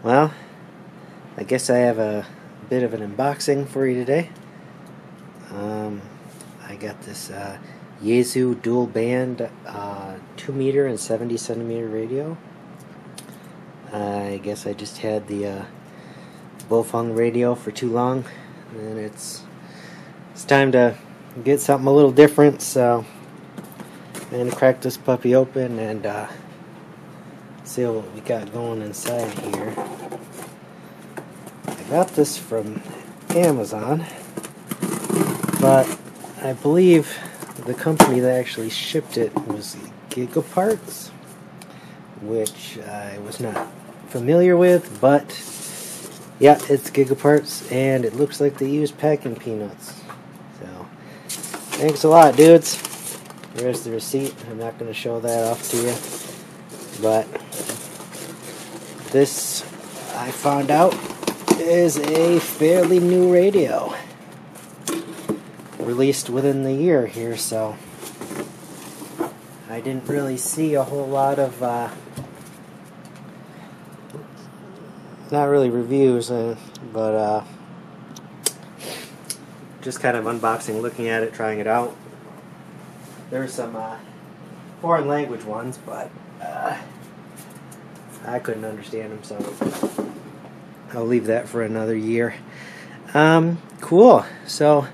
Well, I guess I have a bit of an unboxing for you today. Um, I got this uh, Yaesu dual band uh, 2 meter and 70 centimeter radio. I guess I just had the uh, radio for too long, and it's it's time to get something a little different. So I'm gonna crack this puppy open and uh, see what we got going inside here. I got this from Amazon, but I believe the company that actually shipped it was GigaParts, which I was not familiar with, but yeah, it's GigaParts, and it looks like they use packing peanuts. So, thanks a lot, dudes. There's the receipt. I'm not going to show that off to you, but this I found out is a fairly new radio released within the year here, so I didn't really see a whole lot of, uh, not really reviews, uh, but uh, just kind of unboxing, looking at it, trying it out. There were some uh, foreign language ones, but uh, I couldn't understand them, so I'll leave that for another year. Um, cool. So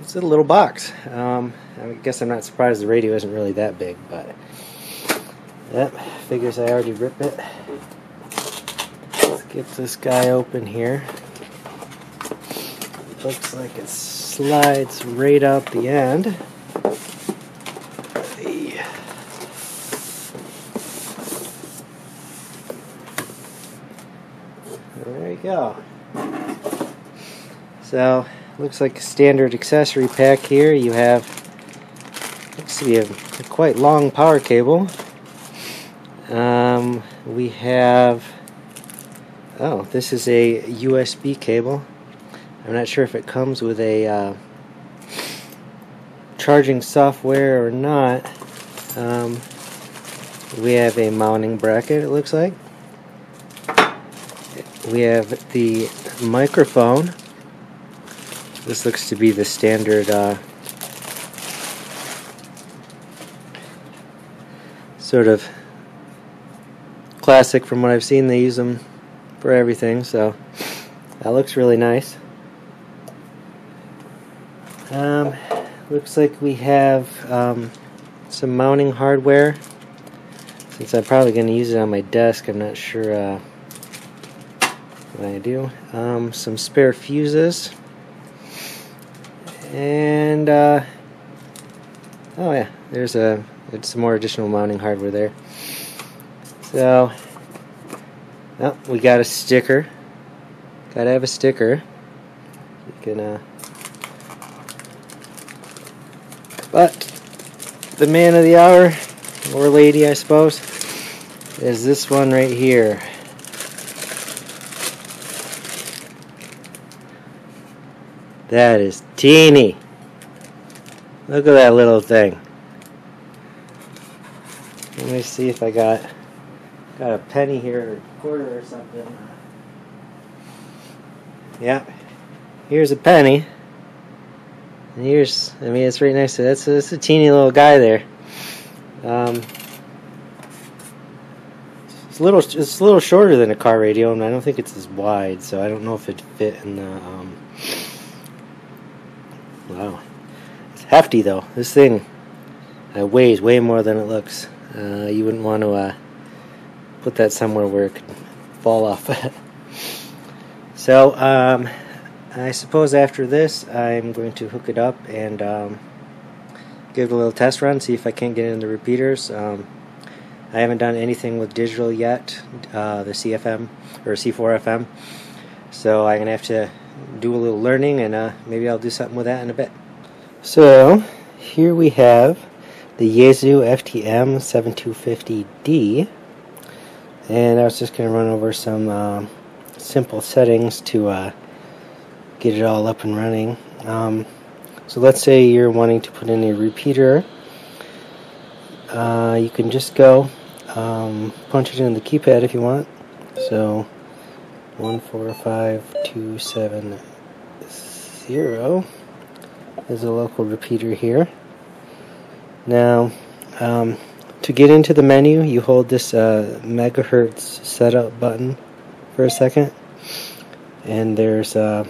it's a little box. Um, I guess I'm not surprised the radio isn't really that big, but yep, figures I already rip it. Let's get this guy open here. Looks like it slides right out the end. There you go. So, looks like a standard accessory pack here. You have, looks to be a, a quite long power cable. Um, we have, oh, this is a USB cable. I'm not sure if it comes with a uh, charging software or not. Um, we have a mounting bracket, it looks like. We have the microphone. This looks to be the standard uh, sort of classic from what I've seen. They use them for everything, so that looks really nice. Um, looks like we have um, some mounting hardware. Since I'm probably going to use it on my desk, I'm not sure uh, what I do. Um, some spare fuses. And, uh, oh yeah, there's a some more additional mounting hardware there. So, oh, we got a sticker. Gotta have a sticker. You can, uh, but the man of the hour, or lady, I suppose, is this one right here. That is teeny. Look at that little thing. Let me see if I got got a penny here or a quarter or something. Yeah. Here's a penny. And here's, I mean, it's right next to that's that's a teeny little guy there. Um, it's a little, it's a little shorter than a car radio, and I don't think it's as wide, so I don't know if it fit in the. Um, wow, it's hefty though. This thing uh, weighs way more than it looks. Uh, you wouldn't want to uh, put that somewhere where it could fall off. so, um, I suppose after this, I'm going to hook it up and um, give it a little test run, see if I can't get it in the repeaters. Um, I haven't done anything with digital yet, uh, the CFM or C4FM, so I'm gonna have to do a little learning, and uh, maybe I'll do something with that in a bit. So here we have the Yaesu FTM 7250D, and I was just gonna run over some uh, simple settings to uh, get it all up and running. Um, so let's say you're wanting to put in a repeater. Uh, you can just go um, punch it in the keypad if you want. So one four five two seven zero is a local repeater here. Now, um, to get into the menu, you hold this uh, megahertz setup button for a second, and there's uh,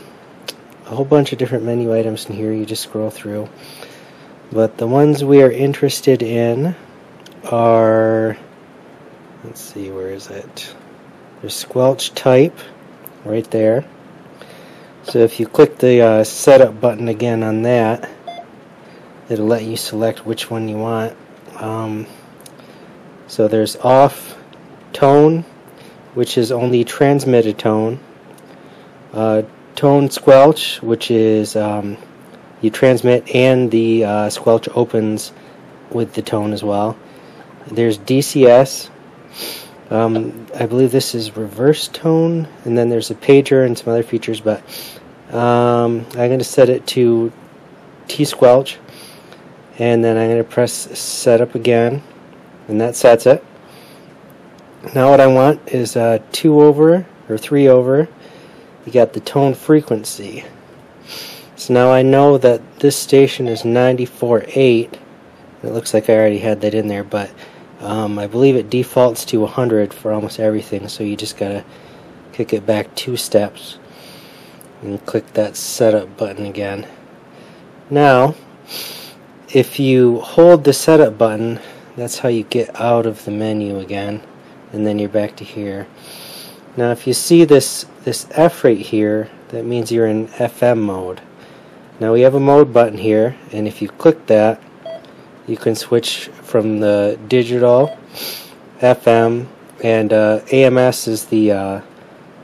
a whole bunch of different menu items in here. You just scroll through, but the ones we are interested in are let's see, where is it? There's squelch type right there. So if you click the uh, setup button again on that, it'll let you select which one you want. Um, so there's off tone, which is only transmitted tone. Uh, tone squelch, which is um, you transmit and the uh, squelch opens with the tone as well. There's DCS. Um, I believe this is reverse tone, and then there's a pager and some other features, but um, I'm going to set it to T squelch, and then I'm going to press setup again, and that sets it. Now what I want is uh, 2 over or 3 over. You got the tone frequency. So now I know that this station is 94.8. It looks like I already had that in there, but um, I believe it defaults to 100 for almost everything, so you just gotta kick it back two steps and click that setup button again. Now, if you hold the setup button, that's how you get out of the menu again, and then you're back to here. Now, if you see this this F right here, that means you're in FM mode. Now we have a mode button here, and if you click that, you can switch from the digital, FM, and uh, AMS is the uh,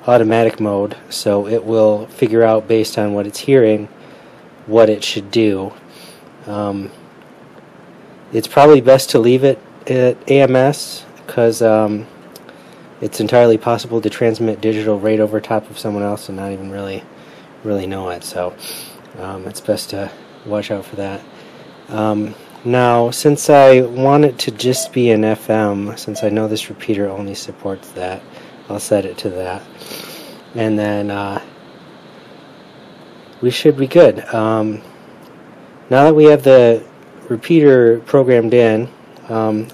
automatic mode, so it will figure out based on what it's hearing what it should do. Um, it's probably best to leave it at AMS because um, it's entirely possible to transmit digital right over top of someone else and not even really really know it. So um, it's best to watch out for that. Now, since I want it to just be an FM, since I know this repeater only supports that, I'll set it to that. And then uh, we should be good. Um, now that we have the repeater programmed in, um,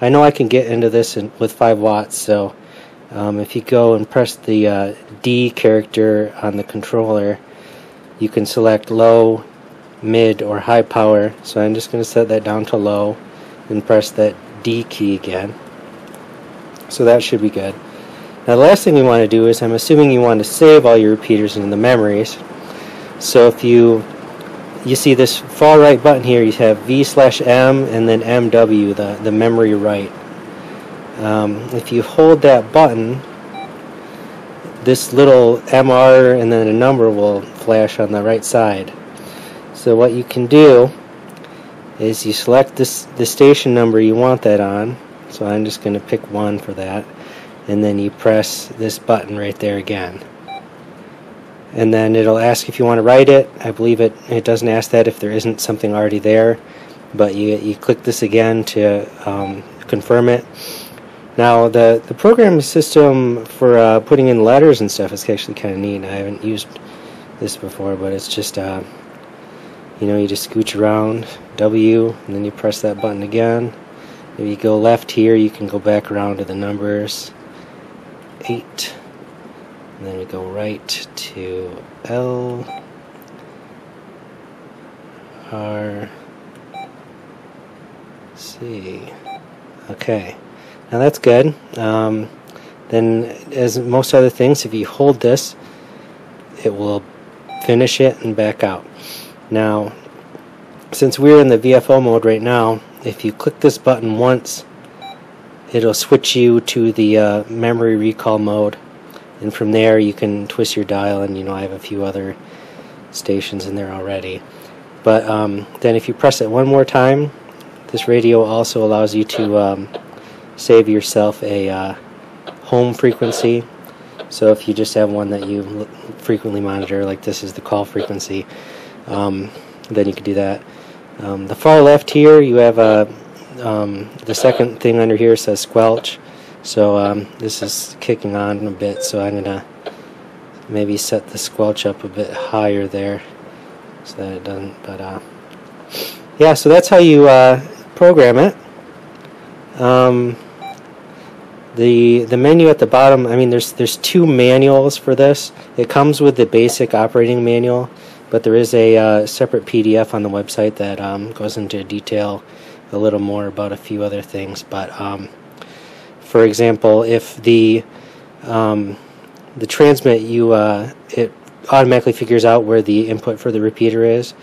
I know I can get into this in, with 5 watts, so um, if you go and press the uh, D character on the controller, you can select low, mid or high power. So I'm just going to set that down to low and press that D key again. So that should be good. Now the last thing you want to do is I'm assuming you want to save all your repeaters in the memories. So if you you see this far right button here you have V slash M and then MW the, the memory write um, if you hold that button this little MR and then a number will flash on the right side so what you can do is you select this the station number you want that on. So I'm just going to pick one for that. And then you press this button right there again. And then it'll ask if you want to write it. I believe it, it doesn't ask that if there isn't something already there. But you, you click this again to um, confirm it. Now the, the program system for uh, putting in letters and stuff is actually kind of neat. I haven't used this before, but it's just uh, you know you just scooch around W and then you press that button again. If you go left here you can go back around to the numbers. 8 and then we go right to L. R. C. Okay. Now that's good. Um, then as most other things if you hold this it will finish it and back out now, since we're in the VFO mode right now, if you click this button once, it'll switch you to the uh, memory recall mode. And from there, you can twist your dial, and you know, I have a few other stations in there already. But um, then, if you press it one more time, this radio also allows you to um, save yourself a uh, home frequency. So, if you just have one that you frequently monitor, like this is the call frequency, um, then you can do that. Um, the far left here, you have a, um, the second thing under here says squelch. So um, this is kicking on a bit, so I'm gonna maybe set the squelch up a bit higher there so that it doesn't. But uh, yeah, so that's how you uh, program it. Um, the the menu at the bottom. I mean, there's there's two manuals for this. It comes with the basic operating manual, but there is a uh, separate PDF on the website that um, goes into detail a little more about a few other things. But um, for example, if the um, the transmit you uh, it automatically figures out where the input for the repeater is.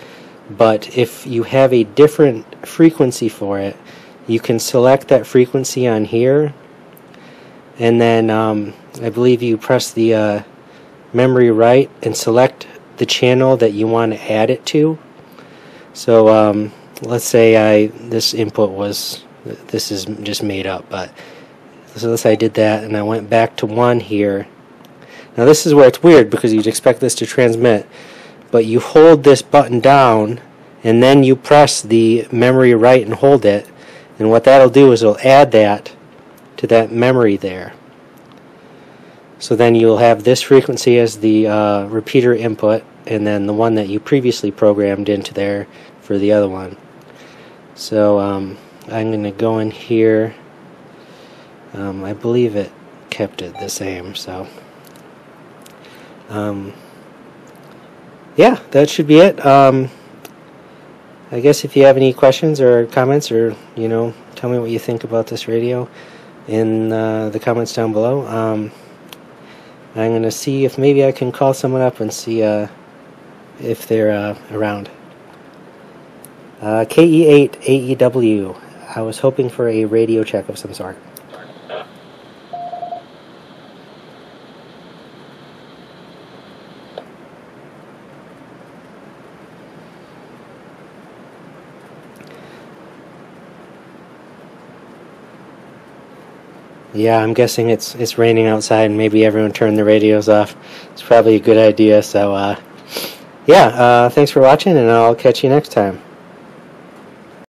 But if you have a different frequency for it, you can select that frequency on here and then um, I believe you press the uh, memory write and select the channel that you want to add it to. So um, let's say I this input was this is just made up, but so let's say I did that and I went back to one here. Now this is where it's weird because you'd expect this to transmit, but you hold this button down and then you press the memory write and hold it, and what that'll do is it'll add that to that memory there. So then you'll have this frequency as the uh, repeater input, and then the one that you previously programmed into there for the other one. So um, I'm going to go in here. Um, I believe it kept it the same. So um, yeah, that should be it. Um, I guess if you have any questions or comments, or you know, tell me what you think about this radio in uh, the comments down below. I'm going to see if maybe I can call someone up and see uh, if they're uh, around. Uh, KE8 AEW. I was hoping for a radio check of some sort. Yeah, I'm guessing it's it's raining outside, and maybe everyone turned the radios off. It's probably a good idea. So, uh, yeah, uh, thanks for watching, and I'll catch you next time.